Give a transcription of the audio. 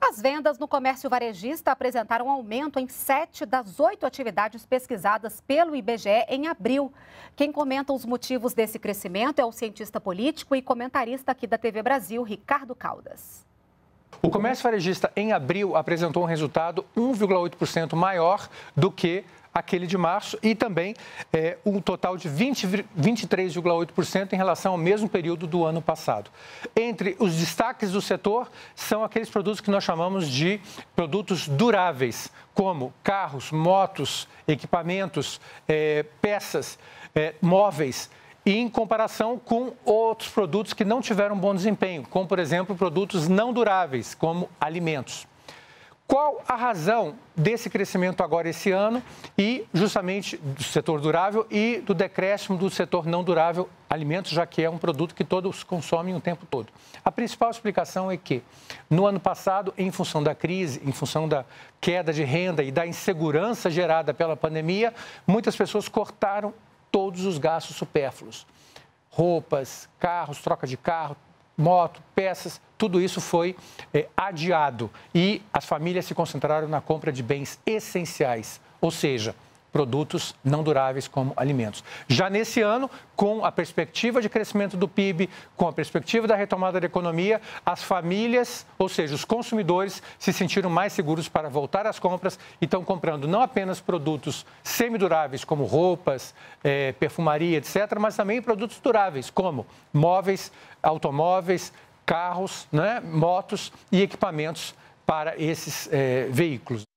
As vendas no comércio varejista apresentaram aumento em sete das oito atividades pesquisadas pelo IBGE em abril. Quem comenta os motivos desse crescimento é o cientista político e comentarista aqui da TV Brasil, Ricardo Caldas. O comércio varejista em abril apresentou um resultado 1,8% maior do que aquele de março e também é, um total de 23,8% em relação ao mesmo período do ano passado. Entre os destaques do setor são aqueles produtos que nós chamamos de produtos duráveis, como carros, motos, equipamentos, é, peças, é, móveis em comparação com outros produtos que não tiveram bom desempenho, como, por exemplo, produtos não duráveis, como alimentos. Qual a razão desse crescimento agora esse ano e justamente do setor durável e do decréscimo do setor não durável alimentos, já que é um produto que todos consomem o tempo todo? A principal explicação é que no ano passado, em função da crise, em função da queda de renda e da insegurança gerada pela pandemia, muitas pessoas cortaram todos os gastos supérfluos. Roupas, carros, troca de carro, moto, peças, tudo isso foi é, adiado. E as famílias se concentraram na compra de bens essenciais, ou seja, produtos não duráveis como alimentos. Já nesse ano, com a perspectiva de crescimento do PIB, com a perspectiva da retomada da economia, as famílias, ou seja, os consumidores, se sentiram mais seguros para voltar às compras e estão comprando não apenas produtos semiduráveis, como roupas, é, perfumaria, etc., mas também produtos duráveis, como móveis, automóveis, carros, né, motos e equipamentos para esses é, veículos.